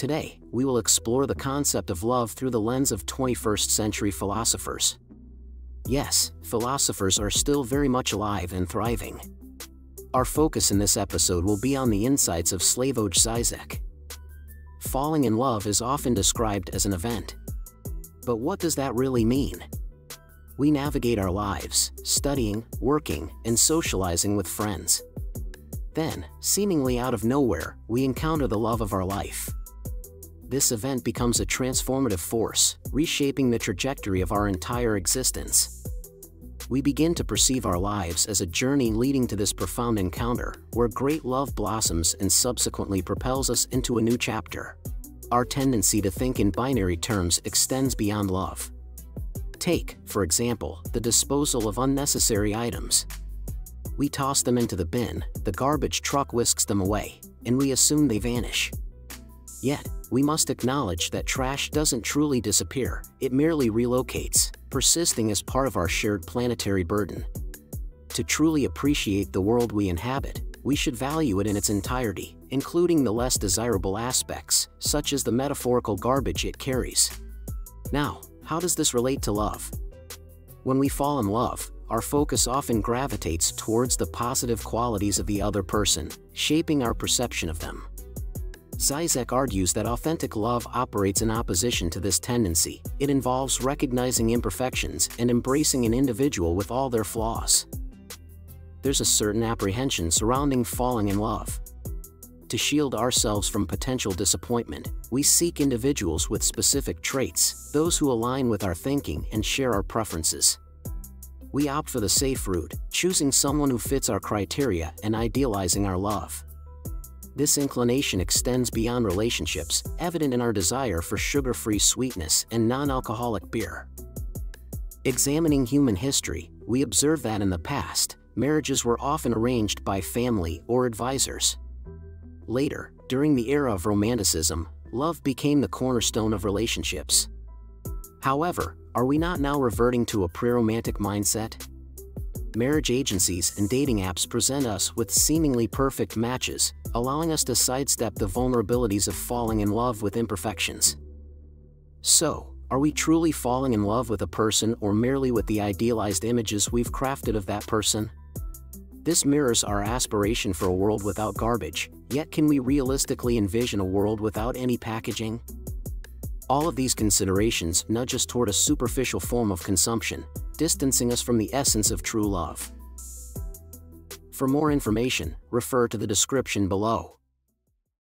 Today, we will explore the concept of love through the lens of 21st century philosophers. Yes, philosophers are still very much alive and thriving. Our focus in this episode will be on the insights of Slavoj Zizek. Falling in love is often described as an event. But what does that really mean? We navigate our lives, studying, working, and socializing with friends. Then, seemingly out of nowhere, we encounter the love of our life this event becomes a transformative force, reshaping the trajectory of our entire existence. We begin to perceive our lives as a journey leading to this profound encounter, where great love blossoms and subsequently propels us into a new chapter. Our tendency to think in binary terms extends beyond love. Take, for example, the disposal of unnecessary items. We toss them into the bin, the garbage truck whisks them away, and we assume they vanish. Yet, we must acknowledge that trash doesn't truly disappear, it merely relocates, persisting as part of our shared planetary burden. To truly appreciate the world we inhabit, we should value it in its entirety, including the less desirable aspects, such as the metaphorical garbage it carries. Now, how does this relate to love? When we fall in love, our focus often gravitates towards the positive qualities of the other person, shaping our perception of them. Zizek argues that authentic love operates in opposition to this tendency. It involves recognizing imperfections and embracing an individual with all their flaws. There's a certain apprehension surrounding falling in love. To shield ourselves from potential disappointment, we seek individuals with specific traits, those who align with our thinking and share our preferences. We opt for the safe route, choosing someone who fits our criteria and idealizing our love. This inclination extends beyond relationships, evident in our desire for sugar-free sweetness and non-alcoholic beer. Examining human history, we observe that in the past, marriages were often arranged by family or advisors. Later, during the era of Romanticism, love became the cornerstone of relationships. However, are we not now reverting to a pre-romantic mindset? Marriage agencies and dating apps present us with seemingly perfect matches, allowing us to sidestep the vulnerabilities of falling in love with imperfections. So, are we truly falling in love with a person or merely with the idealized images we've crafted of that person? This mirrors our aspiration for a world without garbage, yet can we realistically envision a world without any packaging? All of these considerations nudge us toward a superficial form of consumption, distancing us from the essence of true love. For more information, refer to the description below.